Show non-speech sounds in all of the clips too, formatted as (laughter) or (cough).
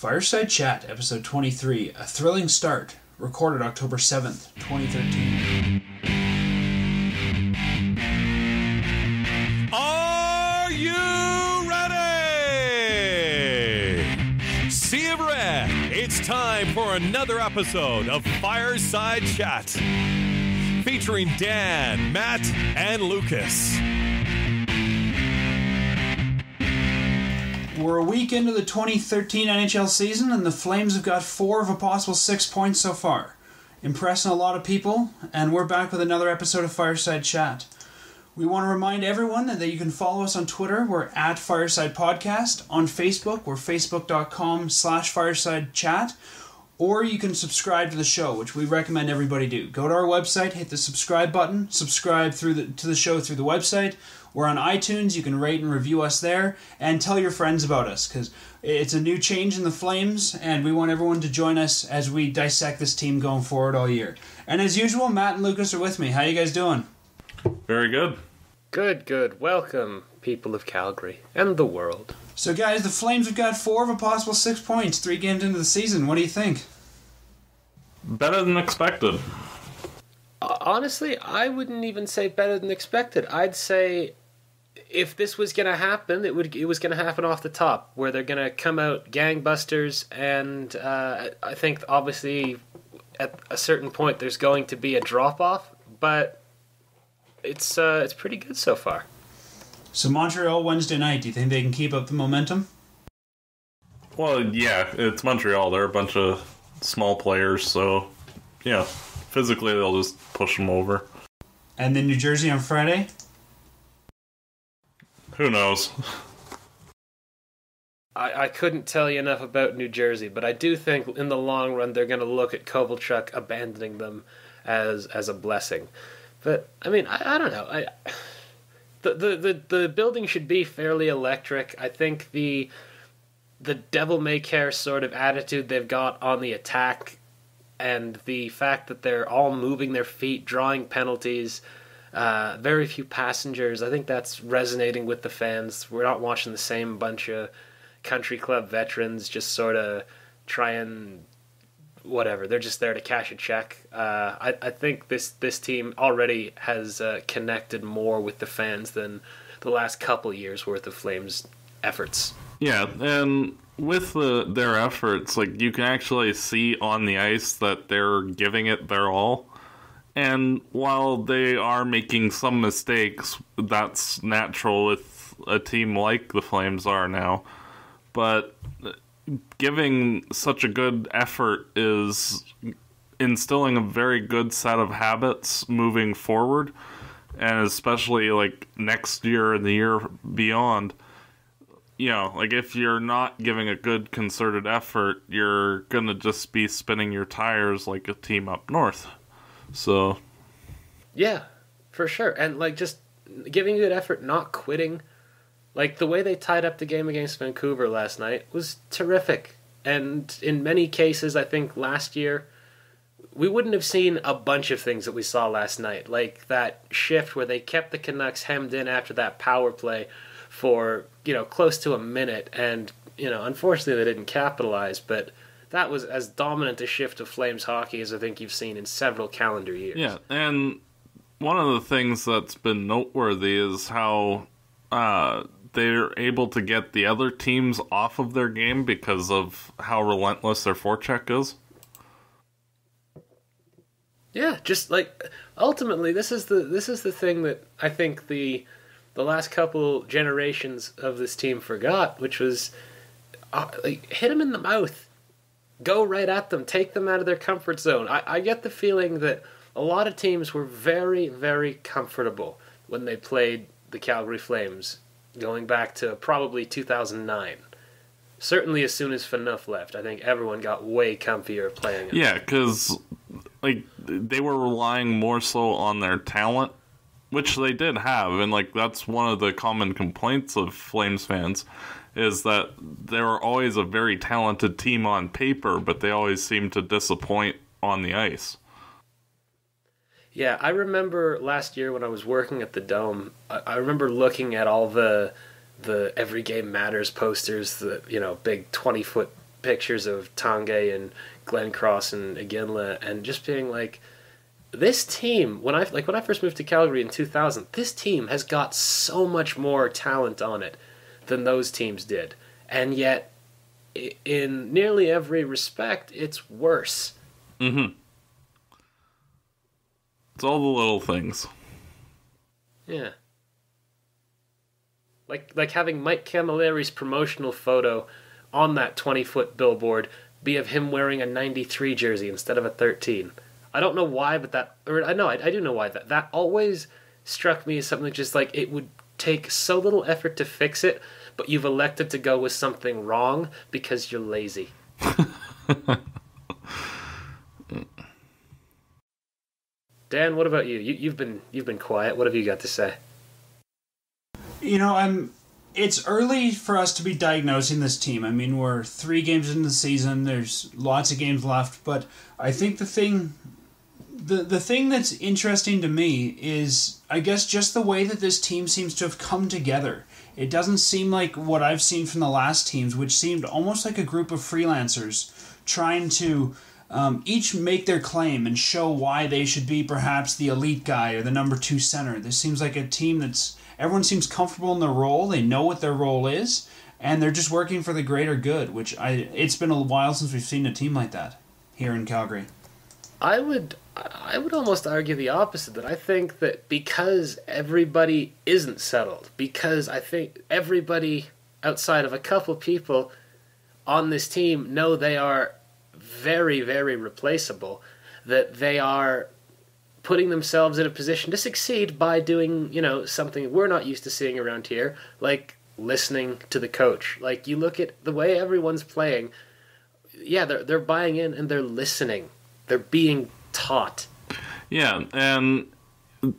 Fireside Chat, episode 23, a thrilling start, recorded October 7th, 2013. Are you ready? Sea of Red, it's time for another episode of Fireside Chat. Featuring Dan, Matt, and Lucas. We're a week into the 2013 NHL season, and the Flames have got four of a possible six points so far. Impressing a lot of people, and we're back with another episode of Fireside Chat. We want to remind everyone that you can follow us on Twitter. We're at Fireside Podcast. On Facebook, we're facebook.com slash fireside chat. Or you can subscribe to the show, which we recommend everybody do. Go to our website, hit the subscribe button, subscribe through the, to the show through the website. We're on iTunes. You can rate and review us there, and tell your friends about us because it's a new change in the Flames, and we want everyone to join us as we dissect this team going forward all year. And as usual, Matt and Lucas are with me. How you guys doing? Very good. Good, good. Welcome, people of Calgary and the world. So, guys, the Flames have got four of a possible six points, three games into the season. What do you think? Better than expected. Honestly, I wouldn't even say better than expected. I'd say if this was going to happen, it would it was going to happen off the top, where they're going to come out gangbusters, and uh, I think obviously at a certain point there's going to be a drop off, but it's uh, it's pretty good so far. So, Montreal Wednesday night, do you think they can keep up the momentum? Well, yeah, it's Montreal. They're a bunch of small players, so yeah, physically they'll just push them over. And then New Jersey on Friday? Who knows? I, I couldn't tell you enough about New Jersey, but I do think in the long run they're going to look at Kovalchuk abandoning them as as a blessing. But I mean, I, I don't know. I (sighs) the, the the the building should be fairly electric. I think the the devil may care sort of attitude they've got on the attack and the fact that they're all moving their feet, drawing penalties, uh, very few passengers. I think that's resonating with the fans. We're not watching the same bunch of country club veterans just sort of try and whatever. They're just there to cash a check. Uh, I, I think this this team already has uh, connected more with the fans than the last couple years worth of Flames efforts. Yeah, and with the, their efforts, like you can actually see on the ice that they're giving it their all. And while they are making some mistakes, that's natural with a team like the Flames are now. But giving such a good effort is instilling a very good set of habits moving forward, and especially like next year and the year beyond. You know, like if you're not giving a good concerted effort, you're gonna just be spinning your tires like a team up north. So, yeah, for sure, and like just giving good effort, not quitting. Like the way they tied up the game against Vancouver last night was terrific. And in many cases, I think last year, we wouldn't have seen a bunch of things that we saw last night. Like that shift where they kept the Canucks hemmed in after that power play for, you know, close to a minute. And, you know, unfortunately they didn't capitalize, but that was as dominant a shift of Flames hockey as I think you've seen in several calendar years. yeah, and one of the things that's been noteworthy is how uh, they're able to get the other teams off of their game because of how relentless their forecheck is. Yeah, just like ultimately, this is the this is the thing that I think the the last couple generations of this team forgot, which was uh, like hit them in the mouth, go right at them, take them out of their comfort zone. I, I get the feeling that a lot of teams were very very comfortable when they played the Calgary Flames, going back to probably 2009. Certainly, as soon as Phaneuf left, I think everyone got way comfier playing. Yeah, because like they were relying more so on their talent, which they did have, and like that's one of the common complaints of Flames fans is that they were always a very talented team on paper, but they always seem to disappoint on the ice. Yeah, I remember last year when I was working at the Dome. I, remember looking at all the the every game matters posters, the you know big twenty foot pictures of Tanguay and Glencross and Iginla and just being like, this team when I like when I first moved to Calgary in 2000, this team has got so much more talent on it than those teams did, and yet in nearly every respect, it's worse. Mm-hmm. It's all the little things. Yeah. Like like having Mike Cammalleri's promotional photo on that 20 foot billboard be of him wearing a 93 jersey instead of a 13. I don't know why, but that, or I know, I, I do know why. That, that always struck me as something just like it would take so little effort to fix it, but you've elected to go with something wrong because you're lazy. (laughs) Dan, what about you? you? You've been you've been quiet. What have you got to say? You know, I'm. It's early for us to be diagnosing this team. I mean, we're three games into the season. There's lots of games left, but I think the thing, the the thing that's interesting to me is, I guess, just the way that this team seems to have come together. It doesn't seem like what I've seen from the last teams, which seemed almost like a group of freelancers trying to um, each make their claim and show why they should be perhaps the elite guy or the number two center. This seems like a team that's everyone seems comfortable in their role. They know what their role is, and they're just working for the greater good. Which I it's been a while since we've seen a team like that here in Calgary. I would I would almost argue the opposite that I think that because everybody isn't settled, because I think everybody outside of a couple people on this team know they are very, very replaceable, that they are putting themselves in a position to succeed by doing, you know, something we're not used to seeing around here, like listening to the coach. Like you look at the way everyone's playing, yeah, they're they're buying in and they're listening. They're being taught. Yeah, and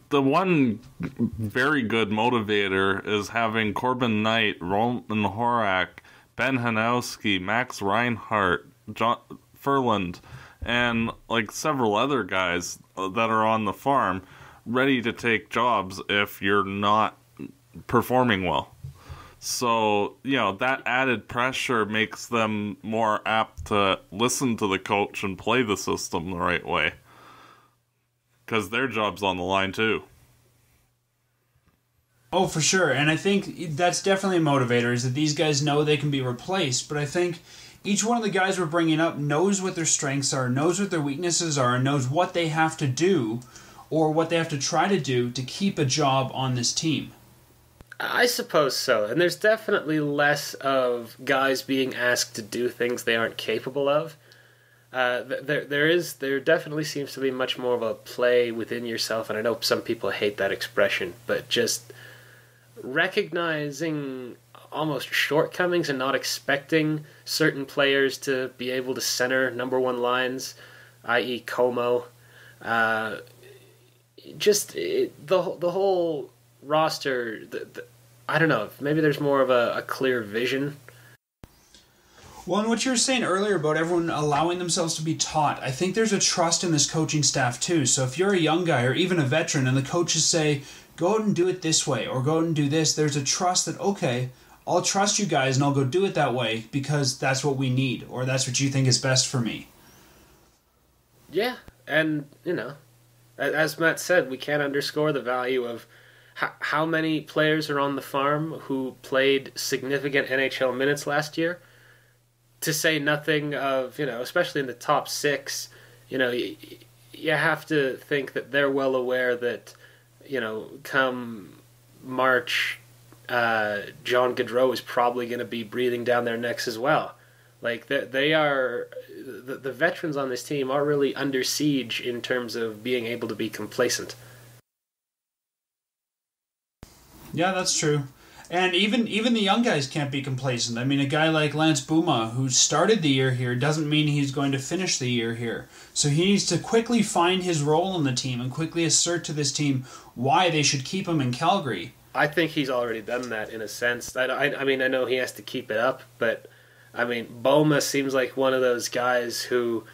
the one very good motivator is having Corbin Knight, Roman Horak, Ben Hanowski, Max Reinhart, John Ferland, and like several other guys that are on the farm ready to take jobs if you're not performing well. So, you know, that added pressure makes them more apt to listen to the coach and play the system the right way. Because their job's on the line, too. Oh, for sure. And I think that's definitely a motivator is that these guys know they can be replaced. But I think each one of the guys we're bringing up knows what their strengths are, knows what their weaknesses are, and knows what they have to do or what they have to try to do to keep a job on this team. I suppose so. And there's definitely less of guys being asked to do things they aren't capable of. Uh, there, there is, there definitely seems to be much more of a play within yourself, and I know some people hate that expression, but just recognizing almost shortcomings and not expecting certain players to be able to center number one lines, i.e., Como. Uh, just it, the the whole roster. The, the, I don't know. Maybe there's more of a, a clear vision. Well, and what you were saying earlier about everyone allowing themselves to be taught, I think there's a trust in this coaching staff too. So if you're a young guy or even a veteran and the coaches say, go out and do it this way or go out and do this, there's a trust that, okay, I'll trust you guys and I'll go do it that way because that's what we need or that's what you think is best for me. Yeah, and you know, as Matt said, we can't underscore the value of how many players are on the farm who played significant NHL minutes last year. To say nothing of you know, especially in the top six, you know, you, you have to think that they're well aware that you know, come March uh, John Gaudreau is probably going to be breathing down their necks as well. Like they, they are, the, the veterans on this team are really under siege in terms of being able to be complacent. Yeah, that's true. And even even the young guys can't be complacent. I mean, a guy like Lance Bouma, who started the year here, doesn't mean he's going to finish the year here. So he needs to quickly find his role in the team and quickly assert to this team why they should keep him in Calgary. I think he's already done that in a sense. I, I, I mean, I know he has to keep it up, but I mean, Bouma seems like one of those guys who,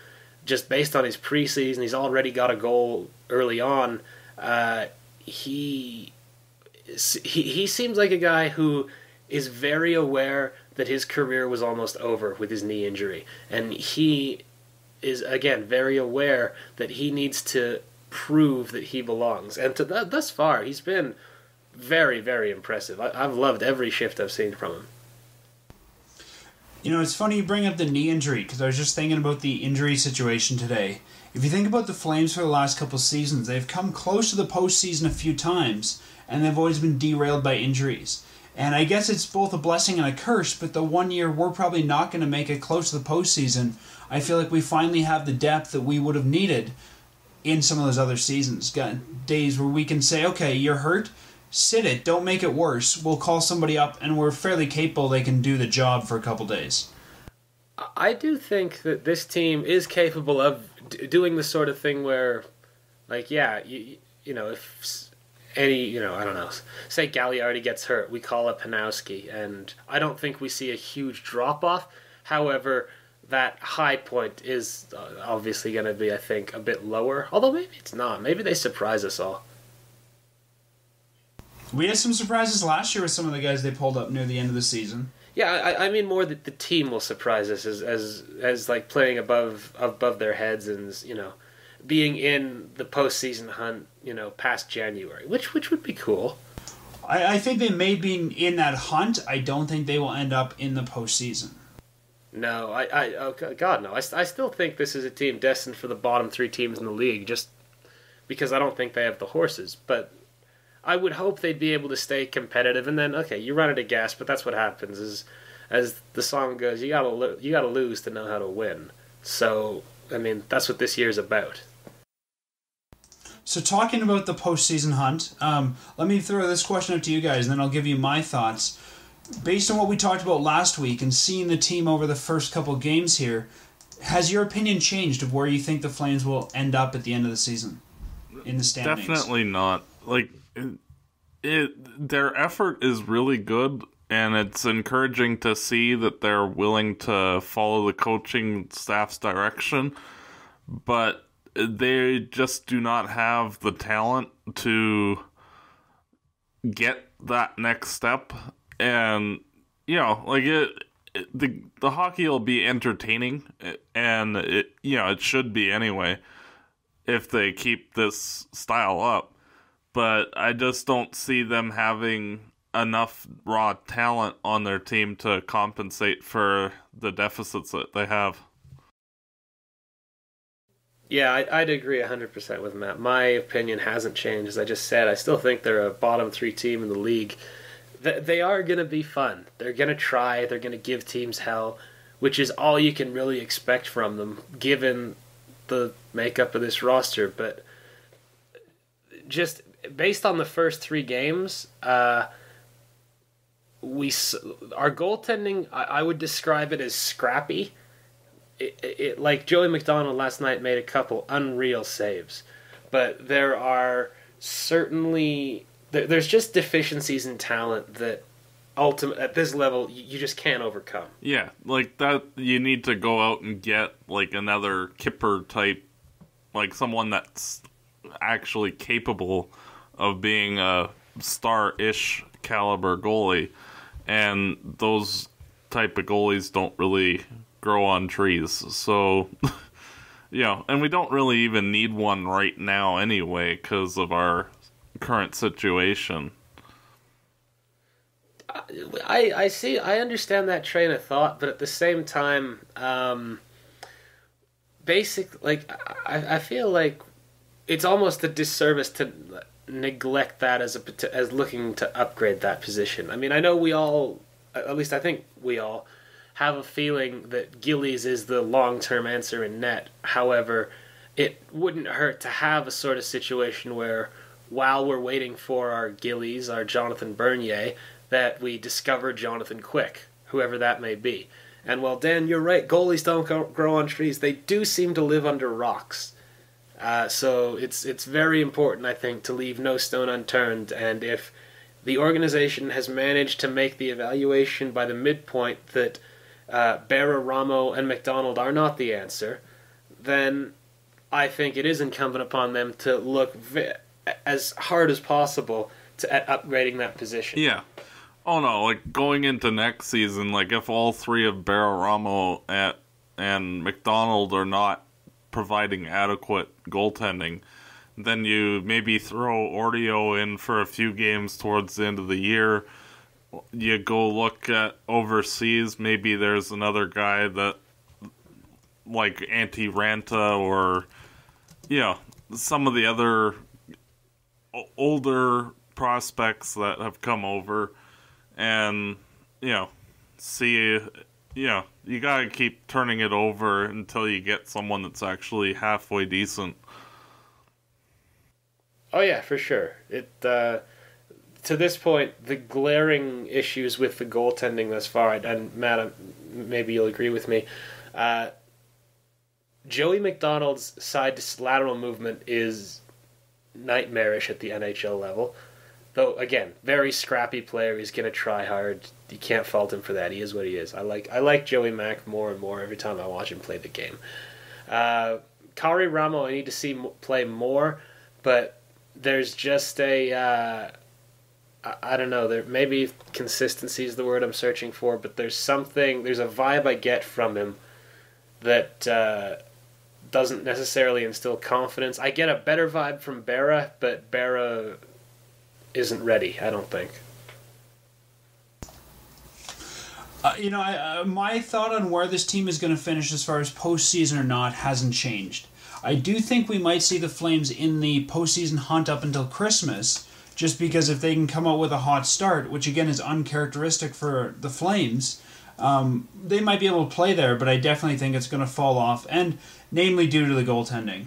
just based on his preseason, he's already got a goal early on. Uh, he he he seems like a guy who is very aware that his career was almost over with his knee injury, and he is again very aware that he needs to prove that he belongs. And to th- thus far, he's been very, very impressive. I- I've loved every shift I've seen from him. You know, it's funny you bring up the knee injury because I was just thinking about the injury situation today. If you think about the Flames for the last couple seasons, they've come close to the postseason a few times, and they've always been derailed by injuries. And I guess it's both a blessing and a curse, but the one year we're probably not going to make it close to the postseason, I feel like we finally have the depth that we would have needed in some of those other seasons. Got days where we can say, okay, you're hurt, sit it, don't make it worse. We'll call somebody up, and we're fairly capable they can do the job for a couple days. I do think that this team is capable of doing the sort of thing where, like, yeah, you, you know, if any, you know, I don't know, say Galiardi gets hurt, we call up Panowski, and I don't think we see a huge drop off. However, that high point is uh, obviously going to be, I think, a bit lower. Although maybe it's not. Maybe they surprise us all. We had some surprises last year with some of the guys they pulled up near the end of the season. Yeah, I, I mean more that the team will surprise us as as as like playing above above their heads and you know being in the postseason hunt you know past January, which which would be cool. I, I think they may be in that hunt. I don't think they will end up in the postseason. No, I I oh God no, I, I still think this is a team destined for the bottom three teams in the league just because I don't think they have the horses, but. I would hope they'd be able to stay competitive, and then okay, you run out of gas, but that's what happens. Is as the song goes, you gotta lo- you gotta lose to know how to win. So I mean, that's what this year's about. So, talking about the postseason hunt, um, let me throw this question out to you guys, and then I'll give you my thoughts. Based on what we talked about last week and seeing the team over the first couple games here, has your opinion changed of where you think the Flames will end up at the end of the season in the standings? Definitely not. Like it, their effort is really good, and it's encouraging to see that they're willing to follow the coaching staff's direction. But they just do not have the talent to get that next step, and you know, like it. it- The the hockey will be entertaining, and it you know it should be anyway if they keep this style up. But I just don't see them having enough raw talent on their team to compensate for the deficits that they have. Yeah, I, I'd agree 100% with Matt. My opinion hasn't changed. As I just said, I still think they're a bottom three team in the league. They are going to be fun. They're going to try. They're going to give teams hell, which is all you can really expect from them, given the makeup of this roster. But just based on the first three games, uh, we our goaltending, I, I would describe it as scrappy it, it, like Joey MacDonald last night made a couple unreal saves, but there are certainly there, there's just deficiencies in talent that ultimate at this level you just can't overcome. Yeah, like that you need to go out and get like another Kipper type like someone that's actually capable of being a star-ish caliber goalie and those type of goalies don't really grow on trees. So (laughs) you know, and we don't really even need one right now anyway because of our current situation. I, I see I understand that train of thought, but at the same time, um, basic like I, I feel like it's almost a disservice to neglect that as a as looking to upgrade that position. I mean, I know we all, at least I think we all, have a feeling that Gillies is the long term answer in net. However, it wouldn't hurt to have a sort of situation where, while we're waiting for our Gillies, our Jonathan Bernier, that we discover Jonathan Quick, whoever that may be. And well, Dan, you're right. Goalies don't grow on trees. They do seem to live under rocks. Uh, so it's it's very important, I think, to leave no stone unturned. And if the organization has managed to make the evaluation by the midpoint that uh, Berra, Ramo, and MacDonald are not the answer, then I think it is incumbent upon them to look vi- as hard as possible to at upgrading that position. Yeah. Oh no, like going into next season, like if all three of Barraramo at and MacDonald are not providing adequate goaltending, then you maybe throw Ortio in for a few games towards the end of the year. You go look at overseas, maybe there's another guy that like Antti Raanta or you know, some of the other older prospects that have come over and you know see you know you gotta keep turning it over until you get someone that's actually halfway decent Oh yeah, for sure. It uh, to this point, the glaring issues with the goaltending thus far, and Matt, uh, maybe you'll agree with me. Uh, Joey MacDonald's side to lateral movement is nightmarish at the NHL level. Though again, very scrappy player. He's gonna try hard. You can't fault him for that. He is what he is. I like I like Joey Mack more and more every time I watch him play the game. Uh, Karri Ramo, I need to see play more, but there's just a uh, I, I don't know. There maybe consistency is the word I'm searching for, but there's something. There's a vibe I get from him that uh, doesn't necessarily instill confidence. I get a better vibe from Berra, but Berra isn't ready. I don't think. Uh, you know, I, uh, my thought on where this team is going to finish as far as postseason or not hasn't changed. I do think we might see the Flames in the postseason hunt up until Christmas, just because if they can come out with a hot start, which again is uncharacteristic for the Flames, um, they might be able to play there, but I definitely think it's going to fall off, and namely due to the goaltending.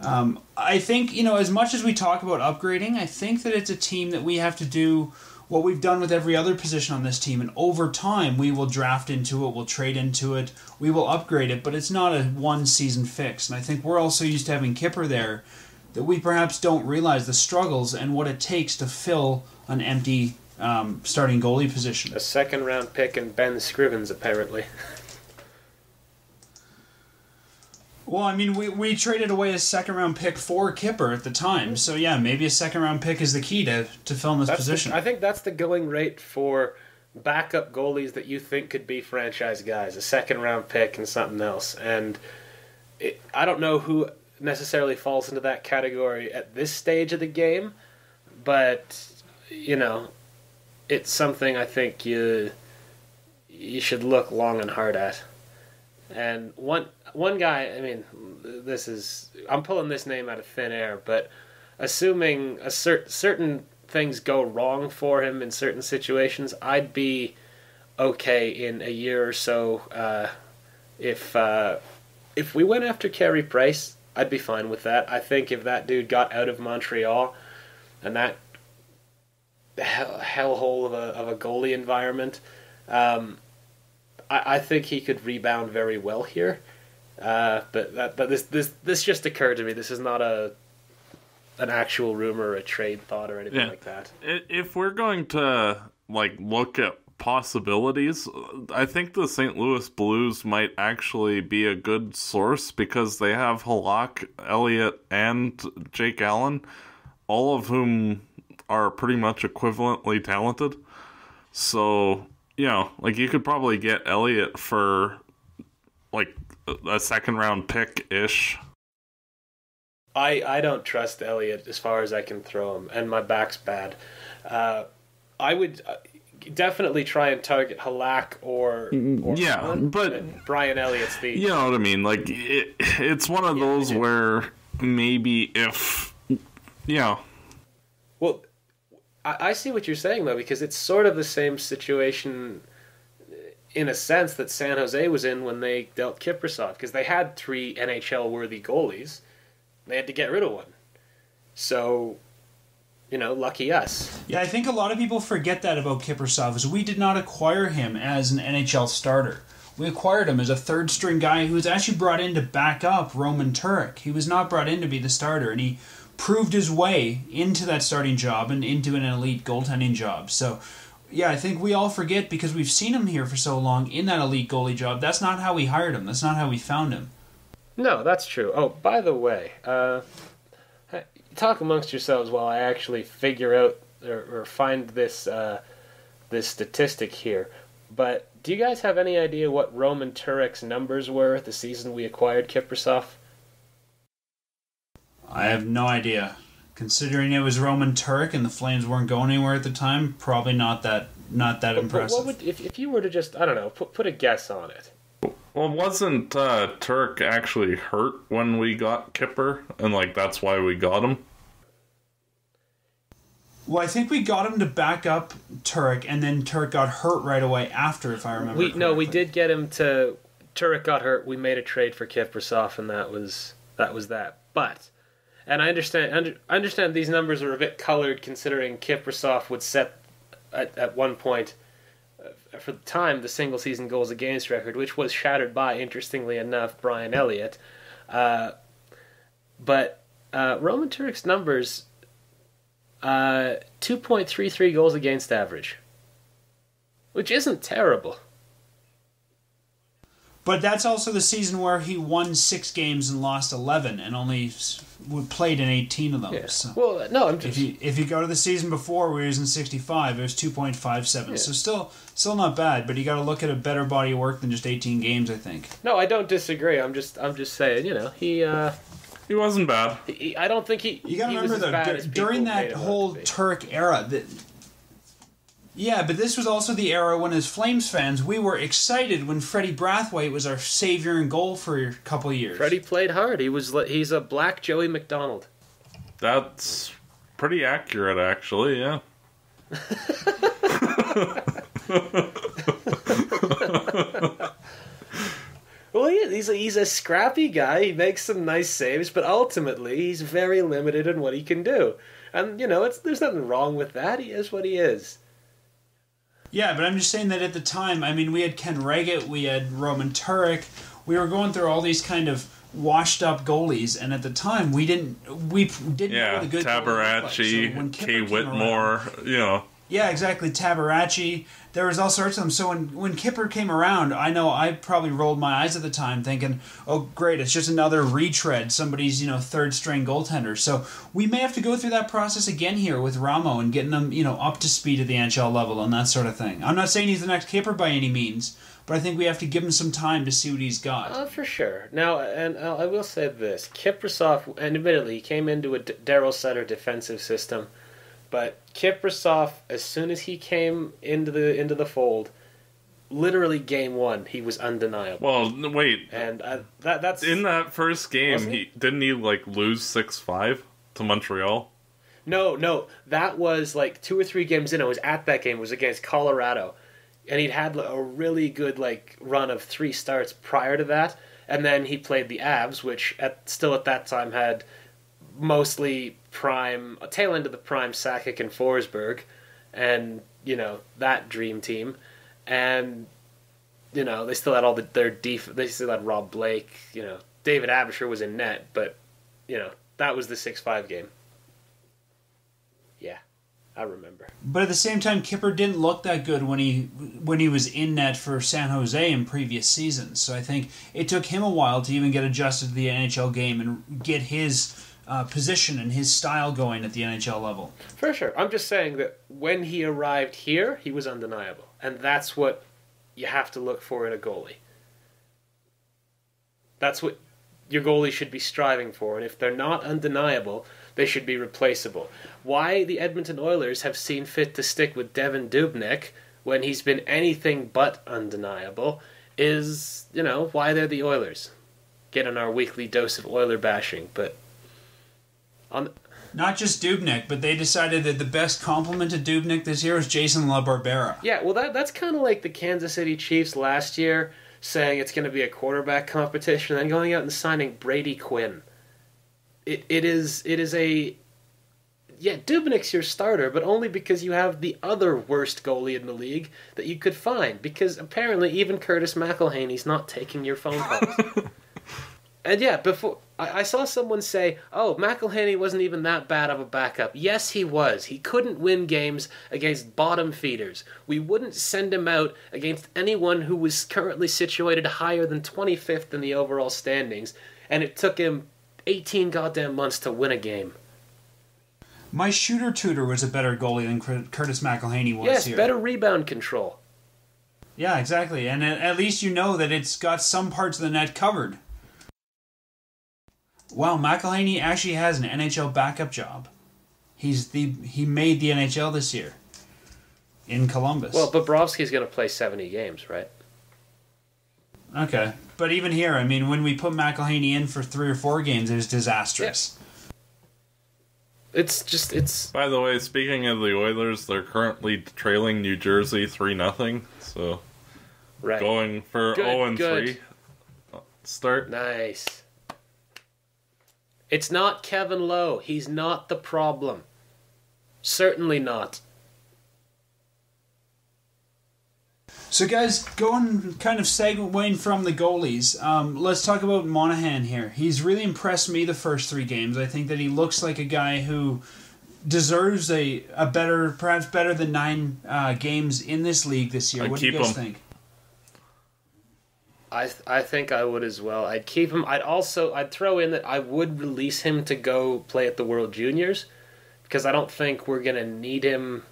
Um, I think, you know, as much as we talk about upgrading, I think that it's a team that we have to do what we've done with every other position on this team. And over time, we will draft into it, we'll trade into it, we will upgrade it, but it's not a one season fix. And I think we're also used to having Kipper there that we perhaps don't realize the struggles and what it takes to fill an empty um, starting goalie position. A second round pick and Ben Scrivens apparently. (laughs) Well, I mean, we, we traded away a second round pick for Kipper at the time. So, yeah, maybe a second round pick is the key to, to fill in this That's the- position. I think that's the going rate for backup goalies that you think could be franchise guys. A second round pick and something else. And it, I don't know who necessarily falls into that category at this stage of the game, but you know, it's something I think you you should look long and hard at. And one one guy, I mean, this is I'm pulling this name out of thin air, but assuming a cer- certain things go wrong for him in certain situations, I'd be okay in a year or so uh, if uh, if we went after Carey Price. I'd be fine with that. I think if that dude got out of Montreal and that hell hellhole of a of a goalie environment, um, I, I think he could rebound very well here. Uh, but that, but this this this just occurred to me. This is not a an actual rumor, or a trade thought, or anything Yeah. like that. If we're going to like look at possibilities i think the st louis blues might actually be a good source because they have halak elliott and jake allen all of whom are pretty much equivalently talented so you know like you could probably get elliott for like a- a second round pick ish I, I don't trust Elliott as far as I can throw him, and my back's bad. Uh, I would uh, definitely try and target Halak or, or yeah, Allen, but- Brian Elliott's the You know what I mean? Like it, it's one of Yeah, those I do. where maybe if you know, Well, I, I see what you're saying though, because it's sort of the same situation, in a sense that San Jose was in when they dealt Kiprusoff, because they had three NHL worthy goalies, they had to get rid of one. So, you know, lucky us. Yeah, I think a lot of people forget that about Kiprusoff is we did not acquire him as an NHL starter. We acquired him as a third string guy who was actually brought in to back up Roman Turek. He was not brought in to be the starter, and he proved his way into that starting job and into an elite goaltending job. So, yeah, I think we all forget because we've seen him here for so long in that elite goalie job. That's not how we hired him. That's not how we found him. No, that's true. Oh, by the way, uh, talk amongst yourselves while I actually figure out or, or find this uh, this statistic here, but do you guys have any idea what Roman Turek's numbers were at the season we acquired Kiprusoff? I have no idea. Considering it was Roman Turek and the Flames weren't going anywhere at the time, probably not that not that But impressive. what would if, if you were to just I don't know put put a guess on it? Well, wasn't uh, Turek actually hurt when we got Kipper, and like that's why we got him? Well, I think we got him to back up Turek, and then Turek got hurt right away after, if I remember. We no, we did get him to. Turek got hurt. We made a trade for Kiprusoff, and that was that was that. But, and I understand. Under, understand these numbers are a bit colored, considering Kiprusoff would set at, at one point uh, for the time the single season goals against record, which was shattered by, interestingly enough, Brian Elliott. Uh, but uh, Roman Turek's numbers, uh, two point three three goals against average, which isn't terrible. But that's also the season where he won six games and lost eleven, and only played in eighteen of them. Yeah. So Well, no, I'm if just. you if you go to the season before where he was in sixty five, it was two point five seven. Yeah. So still still not bad. But you got to look at a better body of work than just eighteen games. I think. No, I don't disagree. I'm just, I'm just saying. You know, he. uh He wasn't bad. he, I don't think he. You got to he was remember as though, bad dur- as people during that whole. Turek era, that yeah, but this was also the era when, as Flames fans, we were excited when Freddie Brathwaite was our savior and goal for a couple of years. Freddie played hard. He was. He's a black Joey MacDonald. That's pretty accurate, actually. Yeah. (laughs) Well, he, he's a, he's a scrappy guy. He makes some nice saves, but ultimately he's very limited in what he can do. And you know, it's there's nothing wrong with that. He is what he is. Yeah, but I'm just saying that at the time, I mean, we had Ken Wregget, we had Roman Turek, we were going through all these kind of washed up goalies, and at the time, we didn't we didn't know Yeah. what a good goalie looked like. So when Tabaracci, Kay came Whitmore. You know. Yeah, exactly. Tabaracci. There was all sorts of them. So when when Kipper came around, I know I probably rolled my eyes at the time, thinking, "Oh, great! It's just another retread, somebody's you know third string goaltender." So we may have to go through that process again here with Ramo and getting them you know up to speed at the NHL level and that sort of thing. I'm not saying he's the next Kipper by any means, but I think we have to give him some time to see what he's got. Uh, for sure. Now, and I will say this: Kiprusoff, and admittedly, he came into a Daryl Sutter defensive system, but Kiprusoff, as soon as he came into the into the fold, literally game one, he was undeniable. Well, wait. And uh, that that's In that first game, Wasn't he didn't he like lose six five to Montreal. No, no, that was like two or three games in. I was at that game. It was against Colorado, and he'd had a really good like run of three starts prior to that, and then he played the Avs, which at still at that time had mostly prime a tail end of the prime Sakic and Forsberg, and you know that dream team, and you know they still had all the, their def- They still had Rob Blake. You know David Aebischer was in net, but you know that was the six five game. Yeah, I remember. But at the same time, Kipper didn't look that good when he when he was in net for San Jose in previous seasons. So I think it took him a while to even get adjusted to the NHL game and get his uh, position and his style going at the NHL level. For sure. I'm just saying that when he arrived here, he was undeniable. And that's what you have to look for in a goalie. That's what your goalie should be striving for. And if they're not undeniable, they should be replaceable. Why the Edmonton Oilers have seen fit to stick with Devan Dubnyk when he's been anything but undeniable is, you know, why they're the Oilers. Getting our weekly dose of Oiler bashing, but on Not just Dubnyk, but they decided that the best compliment to Dubnyk this year was Jason LaBarbera. Yeah, well, that that's kind of like the Kansas City Chiefs last year saying it's going to be a quarterback (laughs) competition, and then going out and signing Brady Quinn. It it is it is a yeah, Dubnyk's your starter, but only because you have the other worst goalie in the league that you could find. Because apparently, even Curtis McElhinney's not taking your phone calls. (laughs) and yeah, before I, I saw someone say, "Oh, McElhinney wasn't even that bad of a backup." Yes, he was. He couldn't win games against bottom feeders. We wouldn't send him out against anyone who was currently situated higher than 25th in the overall standings, and it took him 18 goddamn months to win a game. My shooter tutor was a better goalie than Curtis McElhinney was yes, here. better rebound control. Yeah, exactly. And at least you know that it's got some parts of the net covered. Wow, McElhinney actually has an NHL backup job. He's the he made the NHL this year in Columbus. Well, Bobrovsky's going to play 70 games, right? okay, but even here, I mean, when we put McElhinney in for three or four games, it was disastrous. It's just it's By the way, speaking of the Oilers, they're currently trailing New Jersey three nothing. So right. going for zero oh and three start. Nice. It's not Kevin Lowe. He's not the problem. Certainly not. So, guys, going kind of segueing from the goalies, um, let's talk about Monahan here. He's really impressed me the first three games. I think that he looks like a guy who deserves a, a better, perhaps better than nine uh, games in this league this year. I'd what do you guys him. think? I th- I think I would as well. I'd keep him. I'd also I'd throw in that I would release him to go play at the World Juniors because I don't think we're gonna need him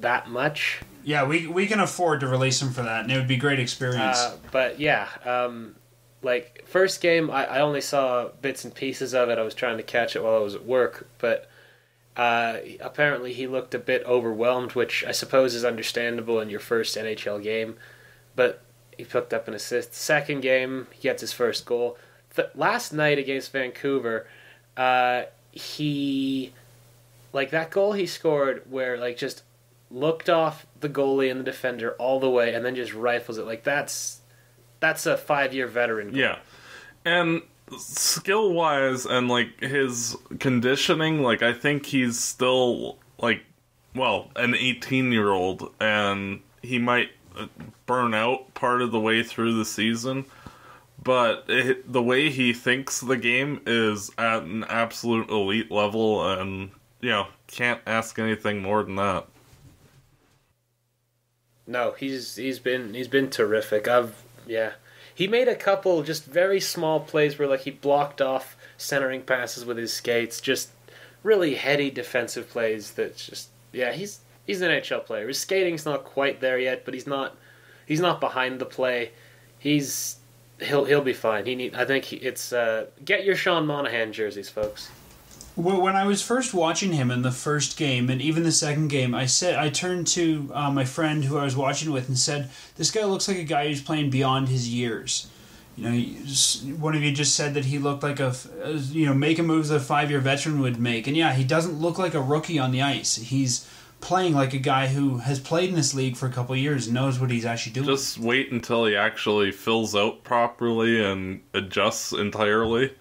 that much. Yeah, we, we can afford to release him for that, and it would be great experience. Uh, but yeah, um, like first game, I, I only saw bits and pieces of it. I was trying to catch it while I was at work, but uh, apparently he looked a bit overwhelmed, which I suppose is understandable in your first NHL game. But he picked up an assist. Second game, he gets his first goal. Last night against Vancouver, uh, he like that goal he scored where like just looked off the goalie and the defender all the way and then just rifles it like that's that's a five year veteran goal. Yeah, and skill wise and like his conditioning, like I think he's still like well an eighteen year old, and he might uh, burn out part of the way through the season. But it, the way he thinks the game is at an absolute elite level, and you know can't ask anything more than that. No, he's he's been he's been terrific. I've yeah. He made a couple just very small plays where like he blocked off centering passes with his skates, just really heady defensive plays that just yeah, he's he's an NHL player. His skating's not quite there yet, but he's not he's not behind the play. He's he'll he'll be fine. He need I think he, it's uh get your Sean Monahan jerseys, folks. Well, when I was first watching him in the first game and even the second game, I said I turned to uh, my friend who I was watching with and said, "This guy looks like a guy who's playing beyond his years." You know, one of you just said that he looked like a uh, you know making moves a five year veteran would make, and yeah, he doesn't look like a rookie on the ice. He's playing like a guy who has played in this league for a couple of years, and knows what he's actually doing. Just wait until he actually fills out properly and adjusts entirely.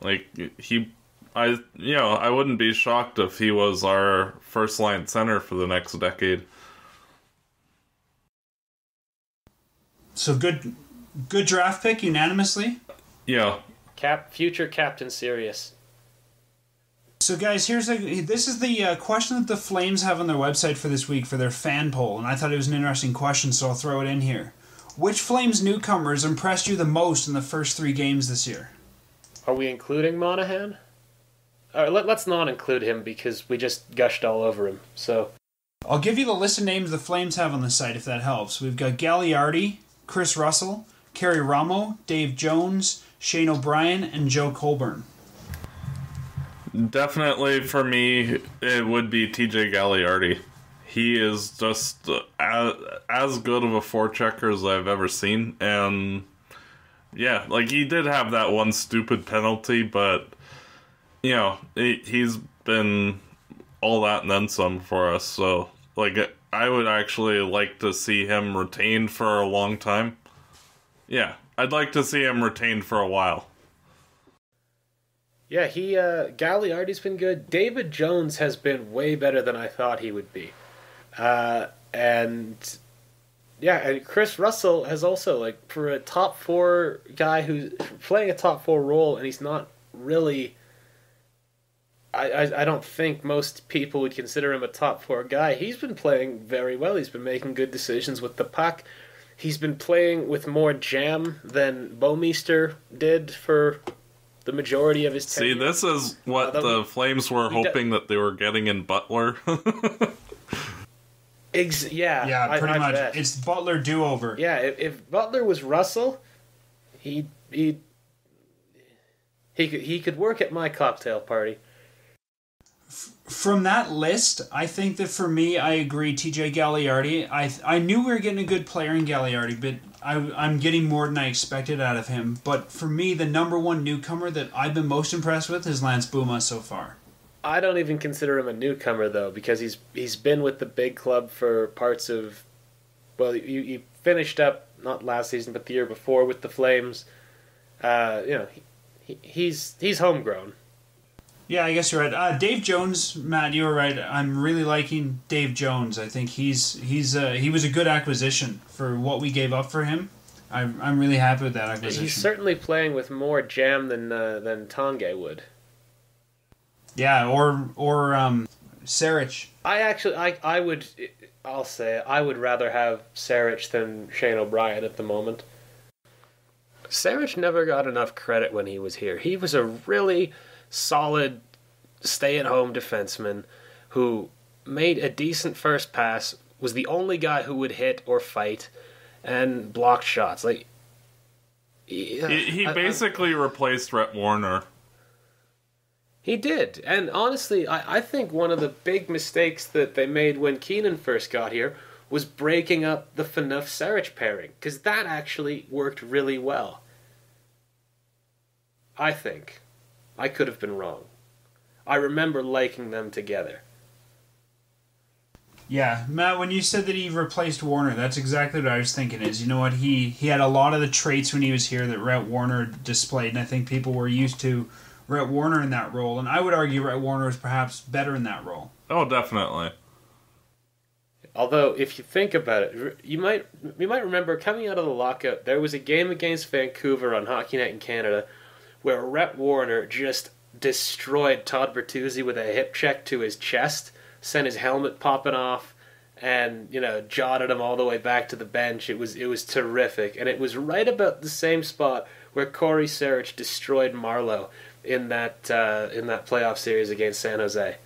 Like he, I you know I wouldn't be shocked if he was our first line center for the next decade. so good, good draft pick unanimously. Yeah, Cap future Captain Sirius. So, guys, here's a this is the uh, question that the Flames have on their website for this week for their fan poll, and I thought it was an interesting question, so I'll throw it in here. Which Flames newcomers impressed you the most in the first three games this year? Are we including Monahan? All right, let, let's not include him because we just gushed all over him. So I'll give you the list of names the Flames have on the site if that helps. We've got Galiardi, Chris Russell, Karri Ramo, Dave Jones, Shane O'Brien, and Joe Colborne. Definitely for me it would be TJ Galiardi. He is just uh, as, as good of a forechecker as I've ever seen, and yeah, like he did have that one stupid penalty, but you know he, he's been all that and then some for us. So like I would actually like to see him retained for a long time. Yeah, I'd like to see him retained for a while. Yeah, he uh, Galiardi's been good. David Jones has been way better than I thought he would be, uh, and yeah, and Chris Russell has also like for a top four guy who's playing a top four role, and he's not really. I, I, I don't think most people would consider him a top four guy. He's been playing very well. He's been making good decisions with the puck. He's been playing with more jam than Bouwmeester did for the majority of his team. See, this is what Although the Flames were he do- hoping that they were getting in Butler. (laughs) Ex- yeah, Yeah, pretty I much. bet. It's Butler do over. Yeah, if, if Butler was Russell, he he he could he could work at my cocktail party. From that list, I think that for me, I agree. TJ Galiardi. I I knew we were getting a good player in Galiardi, but I I'm getting more than I expected out of him. But for me, the number one newcomer that I've been most impressed with is Lance Bouma so far. I don't even consider him a newcomer though, because he's he's been with the big club for parts of. Well, you you finished up not last season, but the year before with the Flames. Uh, you know, he, he, he's he's homegrown. Yeah, I guess you're right. Uh, Dave Jones, Matt, you were right. I'm really liking Dave Jones. I think he's he's uh, he was a good acquisition for what we gave up for him. I'm I'm really happy with that acquisition. He's certainly playing with more jam than uh, than Tanguay would. yeah, or or um, Sarich. I actually, I, I would, I'll say, I would rather have Sarich than Shane O'Brien at the moment. Sarich never got enough credit when he was here. He was a really solid, stay-at-home defenseman who made a decent first pass. Was the only guy who would hit or fight, and blocked shots. Like he, uh, he he I- I- basically replaced Rhett Warrener. He did. And honestly, I, I think one of the big mistakes that they made when Keenan first got here was breaking up the Phaneuf Sarich pairing, because that actually worked really well. I think. I could have been wrong. I remember liking them together. Yeah, Matt, when you said that he replaced Warrener, that's exactly what I was thinking. Is you know what he he had a lot of the traits when he was here that Rhett Warrener displayed, and I think people were used to Rhett Warrener in that role, and I would argue Rhett Warrener is perhaps better in that role. Oh, definitely. Although, if you think about it, you might you might remember coming out of the lockout, there was a game against Vancouver on Hockey Night in Canada, where Rhett Warrener just destroyed Todd Bertuzzi with a hip check to his chest, sent his helmet popping off, and you know jotted him all the way back to the bench. It was it was terrific, and it was right about the same spot where Cory Sarich destroyed Marleau in that uh, in that playoff series against San Jose.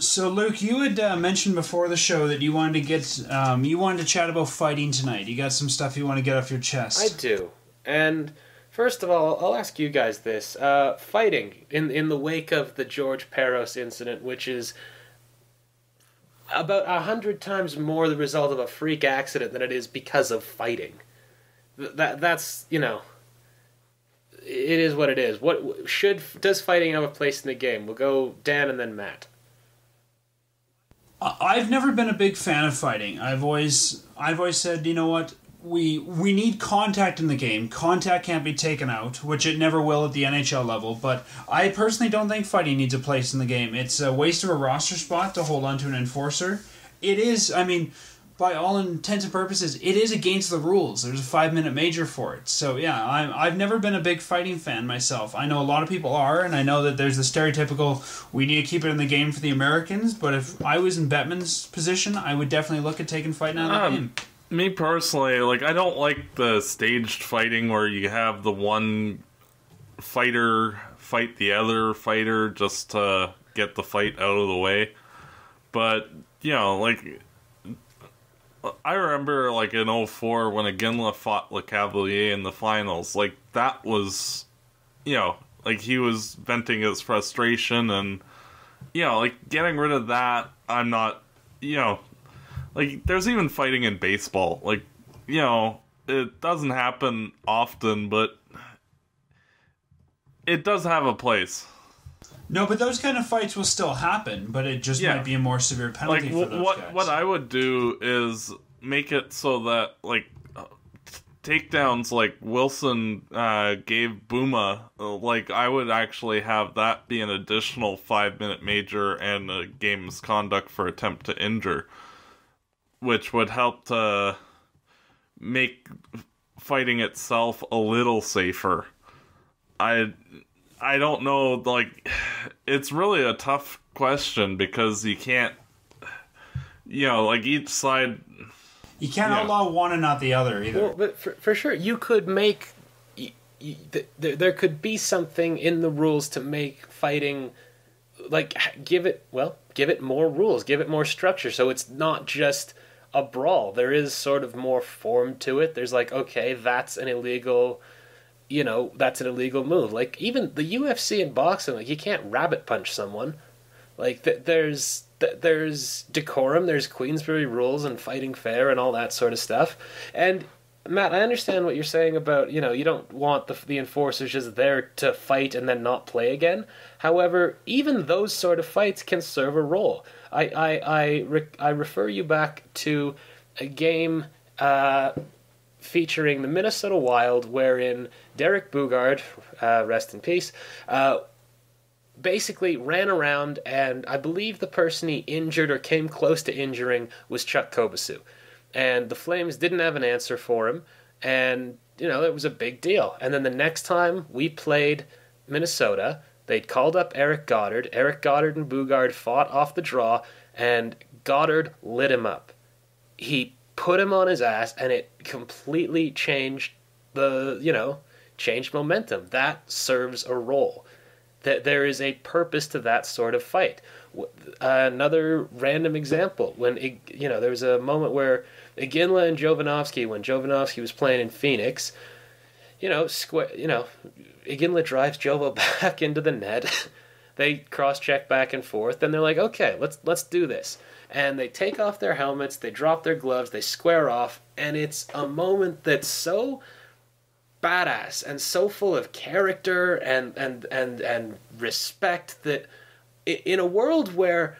So, Luc, you had uh, mentioned before the show that you wanted to get um, you wanted to chat about fighting tonight. You got some stuff you want to get off your chest. I do. And first of all, I'll ask you guys this: uh, fighting in in the wake of the George Parros incident, which is about a hundred times more the result of a freak accident than it is because of fighting. Th- That that's you know. It is what it is. What should does fighting have a place in the game? We'll go Dan and then Matt. I've never been a big fan of fighting. I've always I've always said, you know what, we we need contact in the game. Contact can't be taken out, which it never will at the NHL level. But I personally don't think fighting needs a place in the game. It's a waste of a roster spot to hold on to an enforcer. It is. I mean, by all intents and purposes, it is against the rules. There's a five minute major for it. So yeah, I'm, I've never been a big fighting fan myself. I know a lot of people are, and I know that there's the stereotypical we need to keep it in the game for the Americans. But if I was in Bettman's position, I would definitely look at taking fighting out of the Um, game. Me personally, like I don't like the staged fighting where you have the one fighter fight the other fighter just to get the fight out of the way. But, you know, like I remember like in 04 when Iginla fought Lecavalier in the finals, like that was you know, like he was venting his frustration and you know, like getting rid of that, I'm not you know, like there's even fighting in baseball. Like, you know, it doesn't happen often, but it does have a place. No, but those kind of fights will still happen, but it just Yeah. might be a more severe penalty Like for those what guys. what I would do is make it so that like takedowns like Wilson uh, gave Bouma, uh, like I would actually have that be an additional five minute major and a game misconduct for attempt to injure, which would help to make fighting itself a little safer. I I don't know like (sighs) it's really a tough question because you can't you know like each side You can't Yeah. outlaw one and not the other either. Well, but for, for sure, you could make. Y- y- there, there could be something in the rules to make fighting, like, give it, well, give it more rules, give it more structure, so it's not just a brawl. There is sort of more form to it. There's like, okay, that's an illegal. You know, that's an illegal move. Like, even the UFC and boxing, like, you can't rabbit punch someone. Like th- there's th- there's decorum, there's Queensberry rules and fighting fair and all that sort of stuff. And Matt, I understand what you're saying about you know you don't want the the enforcers just there to fight and then not play again. However, even those sort of fights can serve a role. I I I, re- I refer you back to a game. Uh, featuring the Minnesota Wild, wherein Derek Boogaard, uh, rest in peace, uh, basically ran around, and I believe the person he injured or came close to injuring was Chuck Kobasew. And the Flames didn't have an answer for him, and, you know, it was a big deal. And then the next time we played Minnesota, they'd called up Eric Godard. Eric Godard and Boogaard fought off the draw, and Godard lit him up. He put him on his ass, and it completely changed the, you know, changed momentum. That serves a role that there is a purpose to that sort of fight. Uh, another random example when you know there was a moment where Iginla and Jovanovski, when Jovanovski was playing in Phoenix, you know, squ- you know, Iginla drives Jovo (laughs) back into the net. (laughs) they cross check back and forth, and they're like, okay, let's let's do this. And they take off their helmets, they drop their gloves, they square off, and it's a moment that's so badass and so full of character and and and and respect that in a world where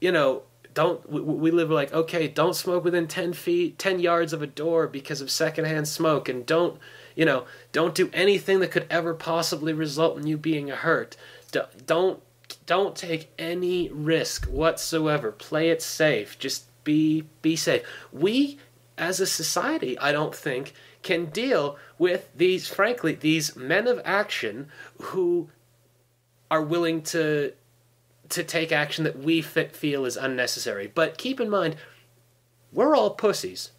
you know don't we, live like okay don't smoke within 10 feet 10 yards of a door because of secondhand smoke and don't you know don't do anything that could ever possibly result in you being hurt. Don't don't take any risk whatsoever. Play it safe. Just be be safe. We as a society i don't think can deal with these frankly these men of action who are willing to to take action that we fe- feel is unnecessary. But keep in mind we're all pussies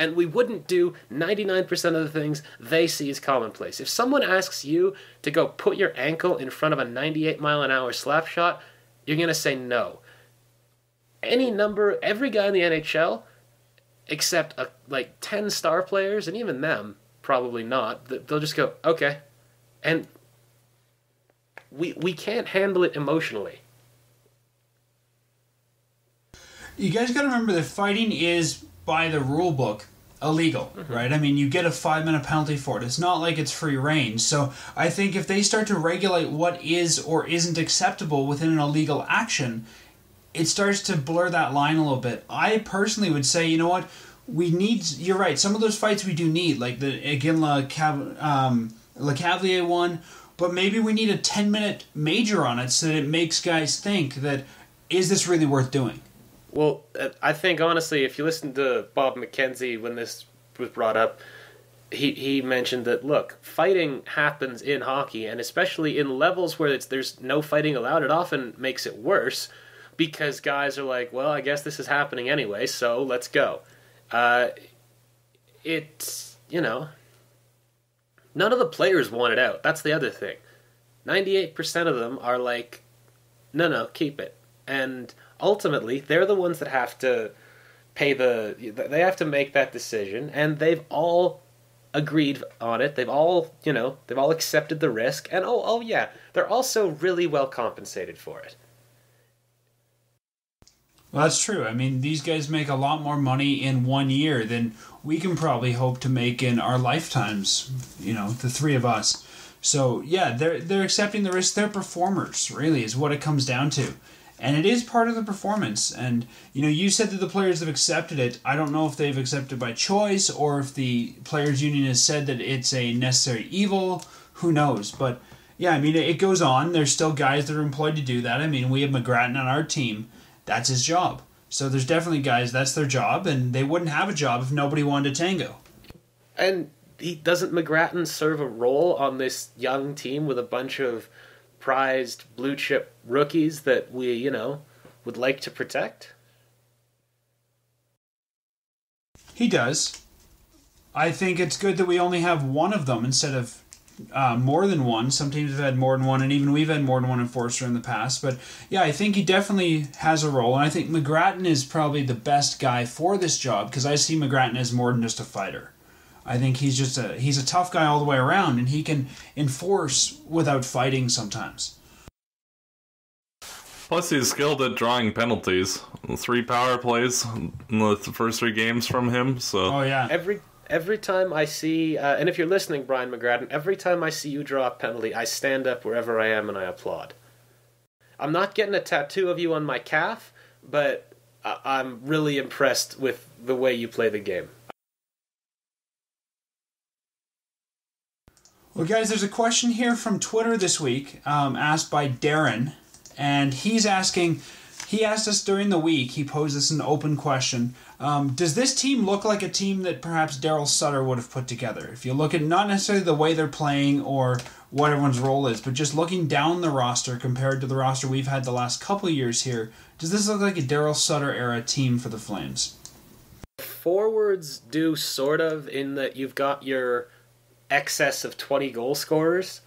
and we wouldn't do 99% of the things they see as commonplace. If someone asks you to go put your ankle in front of a 98 mile an hour slap shot you're going to say no. Any number every guy in the nhl except a, like 10 star players and even them probably not they'll just go okay. And we we can't handle it emotionally. You guys got to remember that fighting is by the rule book illegal, right? I mean, you get a five minute penalty for it. It's not like it's free range. So I think if they start to regulate what is or isn't acceptable within an illegal action, it starts to blur that line a little bit. I personally would say, you know what? We need. You're right. Some of those fights we do need, like the Iginla Cav, um, Lecavalier one. But maybe we need a 10 minute major on it so that it makes guys think that is this really worth doing? Well, uh, I think honestly, if you listen to Bob McKenzie when this was brought up, he he mentioned that look, fighting happens in hockey, and especially in levels where it's there's no fighting allowed, it often makes it worse because guys are like, well, I guess this is happening anyway, so let's go. Uh, it's you know, none of the players want it out. That's the other thing. Ninety-eight percent of them are like, no, no, keep it, and ultimately they're the ones that have to pay the they have to make that decision and they've all agreed on it they've all you know they've all accepted the risk and oh oh yeah they're also really well compensated for it Well, that's true. I mean, these guys make a lot more money in one year than we can probably hope to make in our lifetimes. You know, the three of us. So yeah, they're they're accepting the risk. They're performers, really, is what it comes down to, and it is part of the performance. And you know, you said that the players have accepted it. I don't know if they've accepted by choice or if the players' union has said that it's a necessary evil. Who knows? But yeah, I mean, it, goes on. There's still guys that are employed to do that. I mean, we have McGrattan on our team that's his job. So there's definitely guys that's their job, and they wouldn't have a job if nobody wanted to tango. and he doesn't McGrattan serve a role on this young team with a bunch of prized blue chip rookies that we you know would like to protect He does. I think it's good that we only have one of them instead of uh, more than one. Some teams have had more than one, and even we've had more than one enforcer in the past. But yeah, I think he definitely has a role, and I think McGrattan is probably the best guy for this job because I see McGrattan as more than just a fighter. I think he's just a he's a tough guy all the way around, and he can enforce without fighting sometimes. Plus, he's skilled at drawing penalties. Three power plays in the first three games from him. So Oh yeah, Every every time I see, uh, and if you're listening, Brian McGrattan, every time I see you draw a penalty, I stand up wherever I am and I applaud. I'm not getting a tattoo of you on my calf, but I- I'm really impressed with the way you play the game. Well, guys, there's a question here from Twitter this week um, asked by Darren, and he's asking. He asked us during the week. He posed us an open question. Um, does this team look like a team that perhaps Daryl Sutter would have put together? If you look at not necessarily the way they're playing or what everyone's role is, but just looking down the roster compared to the roster we've had the last couple years here, does this look like a Daryl Sutter era team for the Flames? Forwards do sort of in that you've got your excess of 20 goal scorers.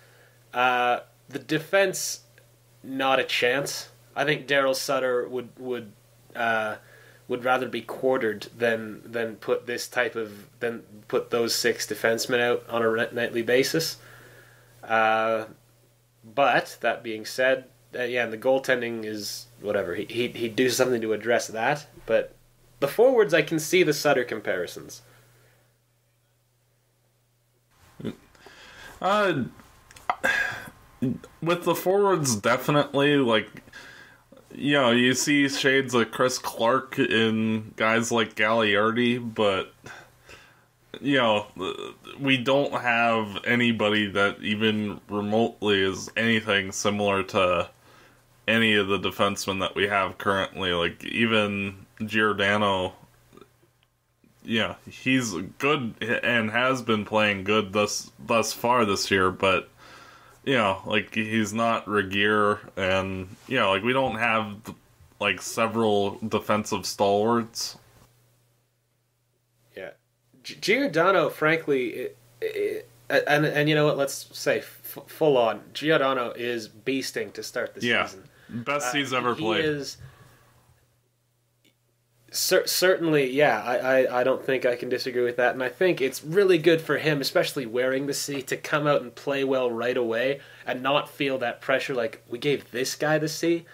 Uh, the defense, not a chance. I think Daryl Sutter would would uh, would rather be quartered than than put this type of than put those six defensemen out on a nightly basis. Uh, but that being said, uh, yeah, and the goaltending is whatever. He he he'd do something to address that, but the forwards I can see the Sutter comparisons. Uh, with the forwards, definitely like you know you see shades of Chris Clark in guys like Galiardi, but you know we don't have anybody that even remotely is anything similar to any of the defensemen that we have currently. Like even Giordano yeah, he's good and has been playing good thus thus far this year, but you know, like he's not Regehr, and you know, like we don't have like several defensive stalwarts. Yeah, G- Giordano, frankly, it, it, and and you know what? Let's say f- full on, Giordano is beasting to start the Yeah, season. best Uh, he's ever he played. Is, cer- certainly, yeah. I, I, I don't think I can disagree with that, and I think it's really good for him, especially wearing the C, to come out and play well right away and not feel that pressure. Like we gave this guy the C,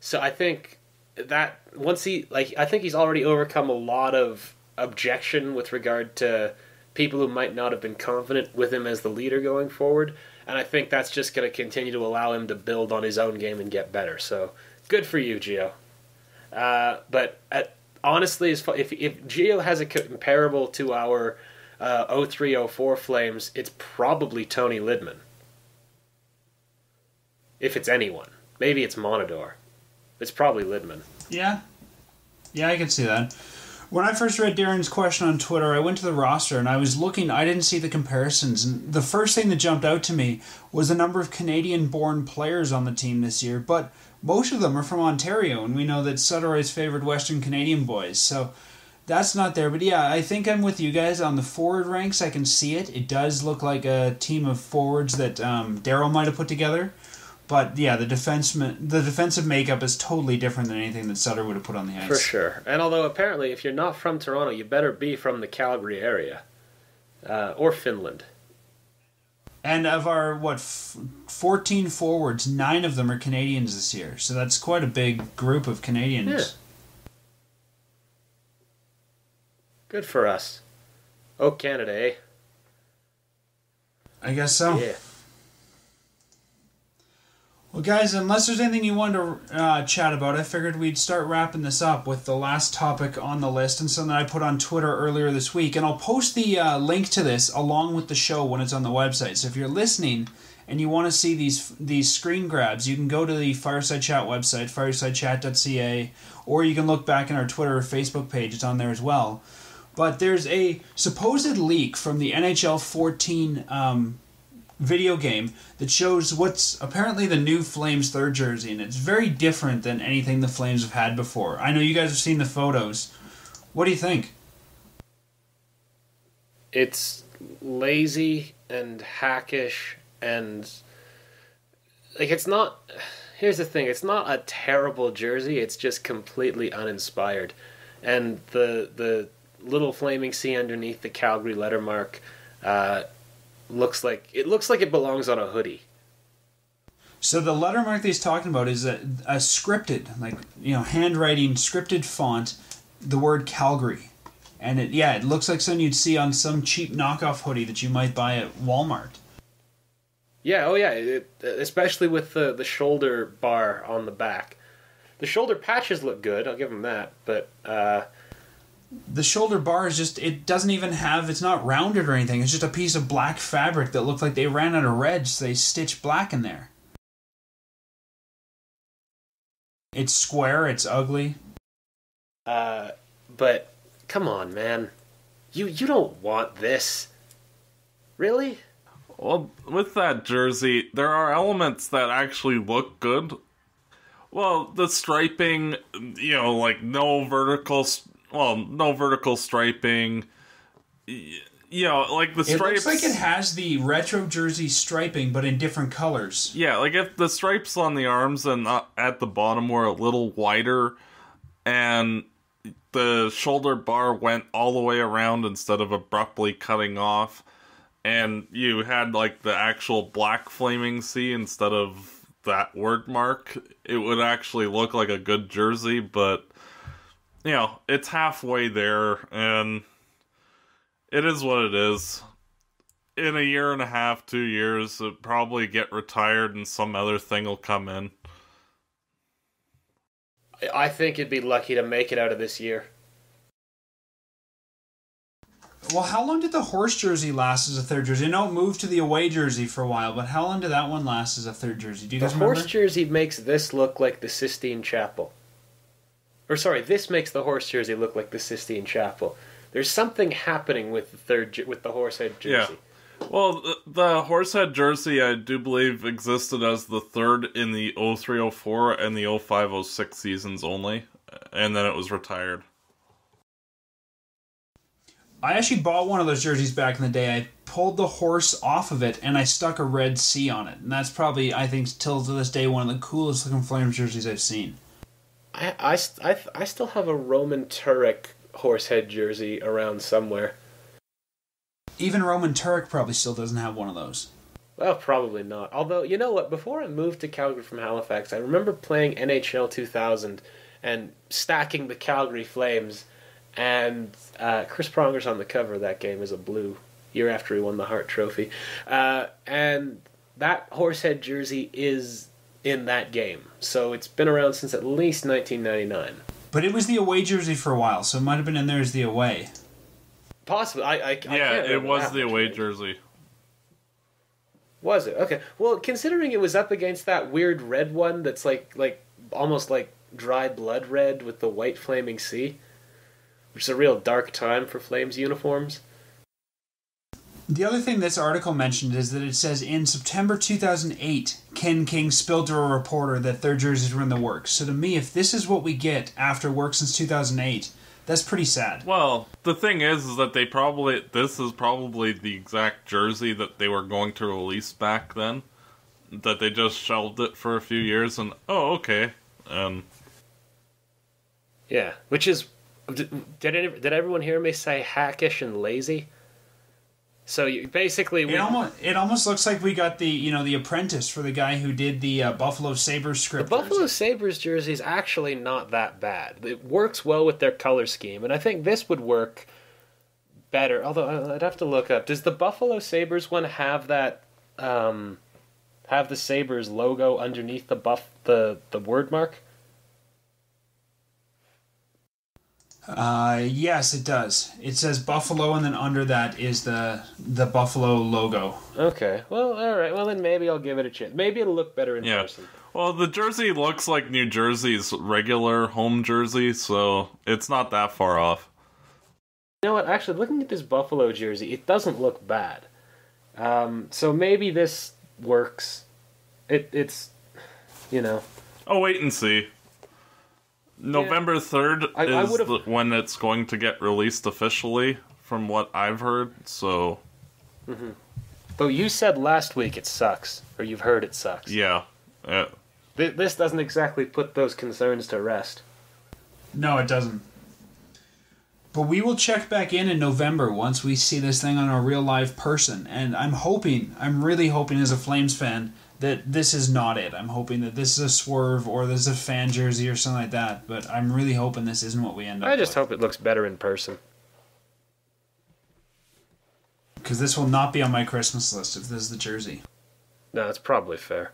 so I think that once he like, I think he's already overcome a lot of objection with regard to people who might not have been confident with him as the leader going forward. And I think that's just going to continue to allow him to build on his own game and get better. So good for you, Gio. Uh, but at, honestly, as if if Gio has a comparable to our uh, 0304 Flames, it's probably Toni Lydman. If it's anyone, maybe it's Montador. It's probably Lydman. Yeah. Yeah, I can see that. When I first read Darren's question on Twitter, I went to the roster and I was looking, I didn't see the comparisons. And the first thing that jumped out to me was the number of Canadian born players on the team this year, but most of them are from Ontario, and we know that Sutter is favored Western Canadian boys. So that's not there. But yeah, I think I'm with you guys on the forward ranks. I can see it. It does look like a team of forwards that um, Daryl might have put together. But yeah, the defenseman, the defensive makeup is totally different than anything that Sutter would have put on the ice. For sure. And although apparently, if you're not from Toronto, you better be from the Calgary area uh, or Finland. And of our what, f- fourteen forwards, nine of them are Canadians this year. So that's quite a big group of Canadians. Yeah. Good for us. Oh, Canada, eh? I guess so. Yeah. Well, guys, unless there's anything you wanted to uh, chat about, I figured we'd start wrapping this up with the last topic on the list and something I put on Twitter earlier this week. And I'll post the uh, link to this along with the show when it's on the website. So if you're listening and you want to see these these screen grabs, you can go to the Fireside Chat website, firesidechat.ca, or you can look back in our Twitter or Facebook page. It's on there as well. But there's a supposed leak from the NHL 14 um, video game that shows what's apparently the new Flames third jersey, and it's very different than anything the Flames have had before. I know you guys have seen the photos. What do you think? it's lazy and hackish and like it's not here's the thing it's not a terrible jersey it's just completely uninspired and the the little flaming c underneath the calgary letter mark uh, looks like it looks like it belongs on a hoodie So the letter mark that he's talking about is a, a scripted, like you know, handwriting, scripted font, the word Calgary, and it yeah, it looks like something you'd see on some cheap knockoff hoodie that you might buy at Walmart. Yeah, oh yeah, it, especially with the the shoulder bar on the back. The shoulder patches look good. I'll give them that, but uh, The shoulder bar is just it doesn't even have it's not rounded or anything. It's just a piece of black fabric that looked like they ran out of red, so they stitched black in there. It's square, it's ugly. uh, but come on, man, you you don't want this, really? Well, with that jersey, there are elements that actually look good. Well, the striping, you know, like no vertical, s- well, no vertical striping. You know, like the stripes. It looks like it has the retro jersey striping, but in different colors. Yeah, like if the stripes on the arms and uh, at the bottom were a little wider, and the shoulder bar went all the way around instead of abruptly cutting off, and you had like the actual black flaming C instead of that word mark, it would actually look like a good jersey, but you know, it's halfway there, and it is what it is in a year and a half, two years, it'll probably get retired and some other thing will come in. I- I think it'd be lucky to make it out of this year. Well, how long did the horse jersey last as a third jersey? I know it moved to the away jersey for a while, but how long did that one last as a third jersey? Do you The guys horse jersey makes this look like the Sistine Chapel. Or sorry, this makes the horse jersey look like the Sistine Chapel. There's something happening with the third with the horsehead jersey. Yeah. Well, the, the horsehead jersey, I do believe, existed as the third in the 0304 and the 0506 seasons only, and then it was retired. I actually bought one of those jerseys back in the day. I pulled the horse off of it and I stuck a red C on it, and that's probably I think till to this day one of the coolest looking Flames jerseys I've seen. I, I, I, I still have a Roman Turek horsehead jersey around somewhere. Even Roman Turek probably still doesn't have one of those. Well, probably not. Although, you know what? Before I moved to Calgary from Halifax, I remember playing NHL 2000 and stacking the Calgary Flames. And uh, Chris Pronger's on the cover of that game as a blue, year after he won the Hart Trophy. Uh, and that horsehead jersey is in that game. So it's been around since at least 1999. But it was the away jersey for a while, so it might have been in there as the away. Possibly. I, I, I yeah, can't it was the away right? jersey. Was it? Okay. Well, considering it was up against that weird red one that's like like almost like dry blood red with the white flaming C, which is a real dark time for Flames uniforms. The other thing this article mentioned is that it says in September 2008, Ken King spilled to a reporter that their jerseys were in the works. So to me, if this is what we get after work since 2008, that's pretty sad. Well, the thing is, is that they probably this is probably the exact jersey that they were going to release back then. That they just shelved it for a few years and oh okay, and Yeah, which is did did, any, did everyone hear me say hackish and lazy? So you basically we, It almost it almost looks like we got the you know the apprentice for the guy who did the uh, Buffalo Sabres script. The. Buffalo jersey. Sabres jersey is actually not that bad. It works well with their color scheme, and I think this would work better. Although uh, I'd have to look up. Does the Buffalo Sabres one have that? Um, have the Sabres logo underneath the buff the the word mark? Uh, yes, it does. It says Buffalo, and then under that is the the Buffalo logo. Okay. Well, all right. Well, then maybe I'll give it a chance. Maybe it'll look better in yeah. person. Well, the jersey looks like New Jersey's regular home jersey, so it's not that far off. You know what? Actually, looking at this Buffalo jersey, it doesn't look bad. Um, so maybe this works. It it's, you know. Oh, wait and see. November third I- I is would've- the, when it's going to get released officially from what I've heard. So But you said last week it sucks, or you've heard it sucks. yeah, uh, Th- This doesn't exactly put those concerns to rest. No, it doesn't. But we will check back in in November once we see this thing on a real live person. And I'm hoping, I'm really hoping as a Flames fan, that this is not it. I'm hoping that this is a swerve or this is a fan jersey or something like that. But I'm really hoping this isn't what we end up I just with. hope it looks better in person. Because this will not be on my Christmas list if this is the jersey. No, it's probably fair.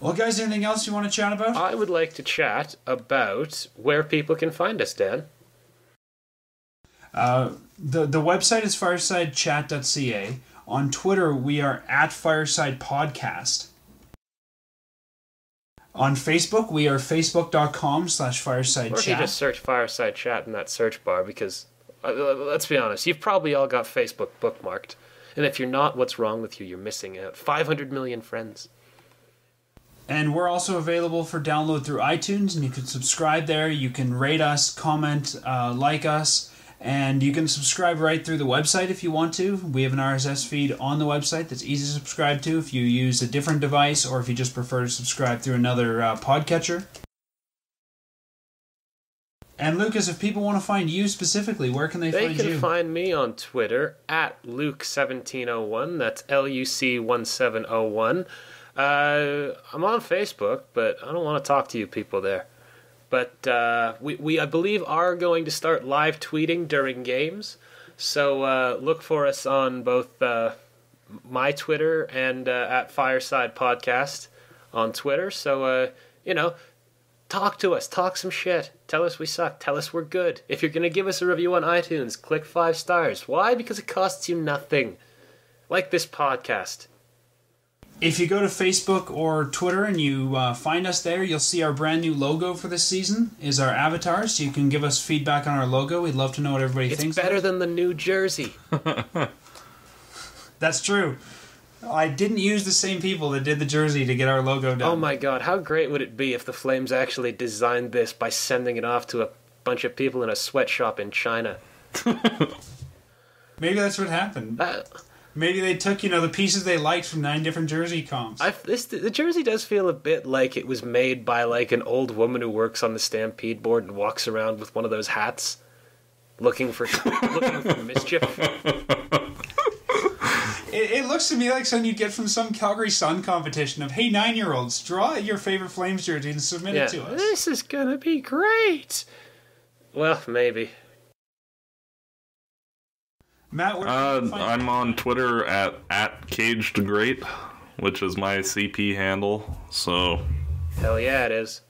Well, guys, anything else you want to chat about? I would like to chat about where people can find us, Dan. Uh, the the website is firesidechat.ca. On Twitter, we are at Fireside Podcast. On Facebook, we are facebook.com slash fireside Or if you just search Fireside Chat in that search bar, because uh, let's be honest, you've probably all got Facebook bookmarked. And if you're not, what's wrong with you? You're missing out. 500 million friends. And we're also available for download through iTunes, and you can subscribe there. You can rate us, comment, uh, like us, and you can subscribe right through the website if you want to. We have an RSS feed on the website that's easy to subscribe to if you use a different device or if you just prefer to subscribe through another uh, podcatcher. And Lucas, if people want to find you specifically, where can they, They find can you? Can find me on Twitter at Luc1701. That's L U C 1701. Uh, I'm on Facebook, but I don't want to talk to you people there. But uh, we, we, I believe, are going to start live tweeting during games. So uh, look for us on both uh, my Twitter and uh, at Fireside Podcast on Twitter. So, uh, you know, talk to us, talk some shit. Tell us we suck. Tell us we're good. If you're gonna give us a review on iTunes, click five stars. Why? Because it costs you nothing. Like this podcast. If you go to Facebook or Twitter and you uh, find us there, you'll see our brand new logo for this season is our avatar. So you can give us feedback on our logo. We'd love to know what everybody It's thinks. better than the New Jersey. (laughs) That's true. I didn't use the same people that did the jersey to get our logo done. Oh my god, how great would it be if the Flames actually designed this by sending it off to a bunch of people in a sweatshop in China? (laughs) Maybe that's what happened. That, Maybe they took, you know, the pieces they liked from nine different jersey comps. I, this, the jersey does feel a bit like it was made by like an old woman who works on the Stampede board and walks around with one of those hats, looking for (laughs) looking for mischief. (laughs) It, it looks to me like something you'd get from some Calgary Sun competition of, hey, nine year olds, draw your favorite Flames jersey and submit Yeah, it to us. this is gonna be great. Well, maybe. Matt, where can uh, find I'm on Twitter at at Caged Great, which is my CP handle. So Hell yeah, it is.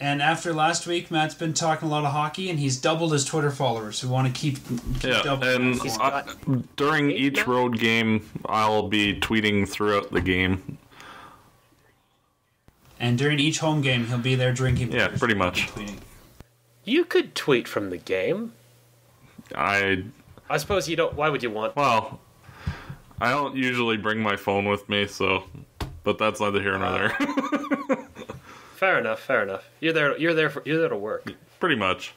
And after last week, Matt's been talking a lot of hockey, and he's doubled his Twitter followers. We want to keep, keep yeah, doubling. and He's I, got during each now? road game, I'll be tweeting throughout the game. And during each home game, he'll be there drinking. Yeah, pretty much. You could tweet from the game. I I suppose you don't. Why would you want? well, I don't usually bring my phone with me, so but that's neither here nor ah. there. (laughs) Fair enough. Fair enough. You're there. You're there for. You're there to work. pretty much.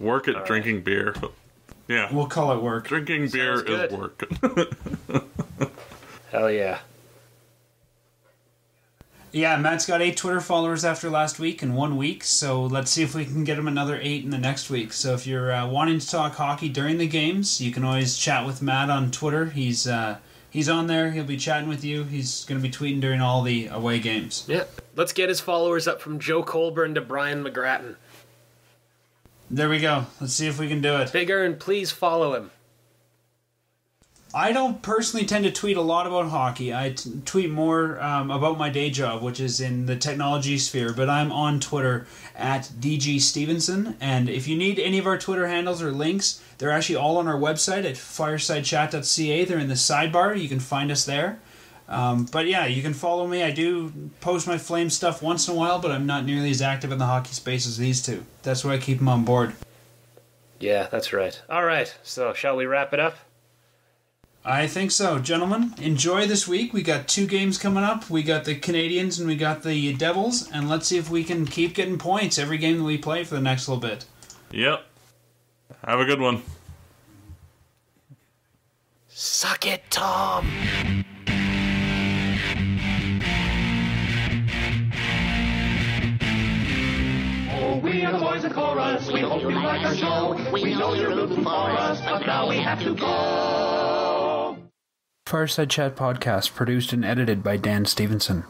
Work at All right. drinking beer. Yeah. We'll call it work. Drinking beer Sounds is good. work. (laughs) Hell yeah. Yeah, Matt's got eight Twitter followers after last week in one week, so let's see if we can get him another eight in the next week. So if you're uh, wanting to talk hockey during the games, you can always chat with Matt on Twitter. He's uh, he's on there. He'll be chatting with you. He's going to be tweeting during all the away games. Yeah. Let's get his followers up from Joe Colborne to Brian McGrattan. There we go. Let's see if we can do it. Bigger and please follow him. I don't personally tend to tweet a lot about hockey. I t- tweet more um, about my day job, which is in the technology sphere. But I'm on Twitter at DG Stevenson. And if you need any of our Twitter handles or links, they're actually all on our website at firesidechat.ca. They're in the sidebar. You can find us there. Um, but yeah, you can follow me. I do post my flame stuff once in a while, but I'm not nearly as active in the hockey space as these two. That's why I keep them on board. Yeah, that's right. All right. So shall we wrap it up? I think so, gentlemen. Enjoy this week. We got two games coming up. We got the Canadiens and we got the Devils, and let's see if we can keep getting points every game that we play for the next little bit. yep. Have a good one. Suck it, Tom. Oh, we are the boys of chorus. We hope you like our show. We know you're rooting for us, but now we have to go. Fireside Chat podcast produced and edited by Dan Stevenson.